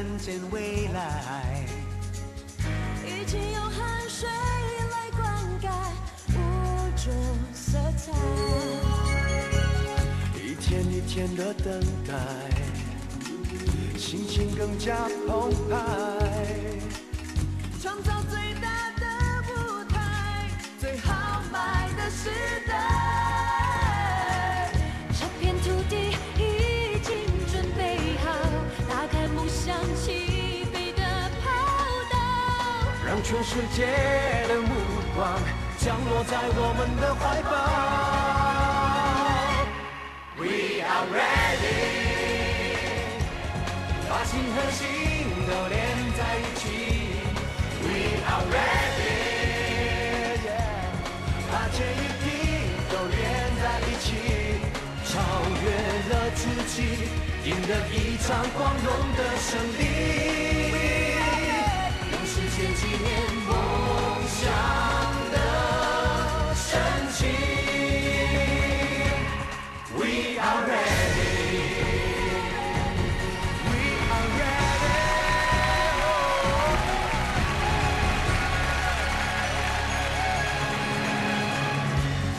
看见未来。一起用汗水来灌溉五种色彩。一天一天的等待，心情更加澎湃。创造最大的舞台，最豪迈的时代。全世界的目光降落在我们的怀抱。We are ready，把心和心都连在一起。We are ready，把天与地都连在一起，超越了自己，赢得一场光荣的胜利。怀念梦想的神奇 we are ready we are ready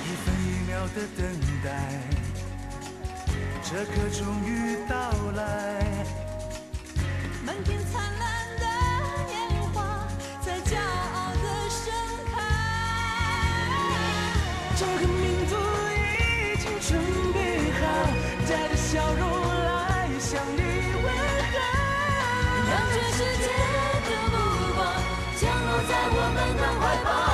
一分一秒的等待这刻终于到来。笑容来向你问好。让全世界的目光降落在我们的怀抱。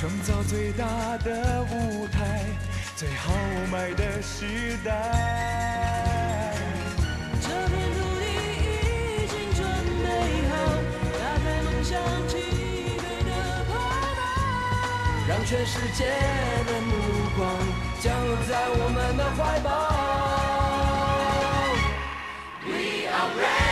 创造最大的舞台，最豪迈的时代。这片土地已经准备好，打开梦想起飞的跑道。让全世界的目光降落在我们的怀抱。We are ready，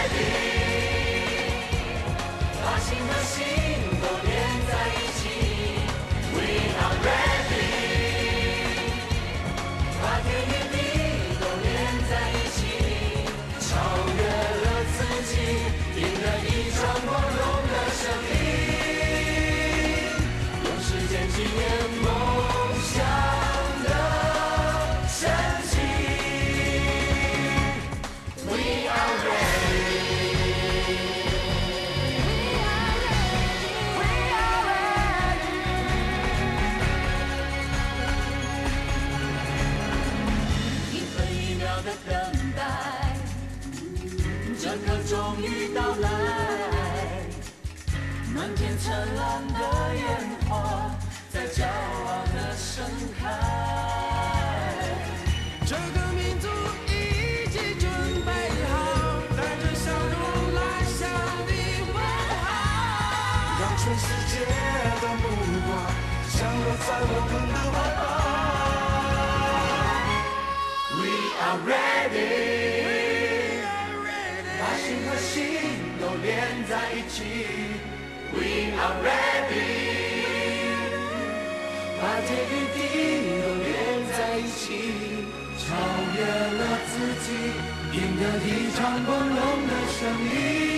的等待，这刻终于到来。满天灿烂的烟花在骄傲地盛开。这个民族已经准备好，带着笑容来向你问好。让全世界的目光降落在我们的怀抱。Are ready，把心和心都连在一起。We are ready。把天与地都连在一起，超越了自己，赢得一场光荣的胜利。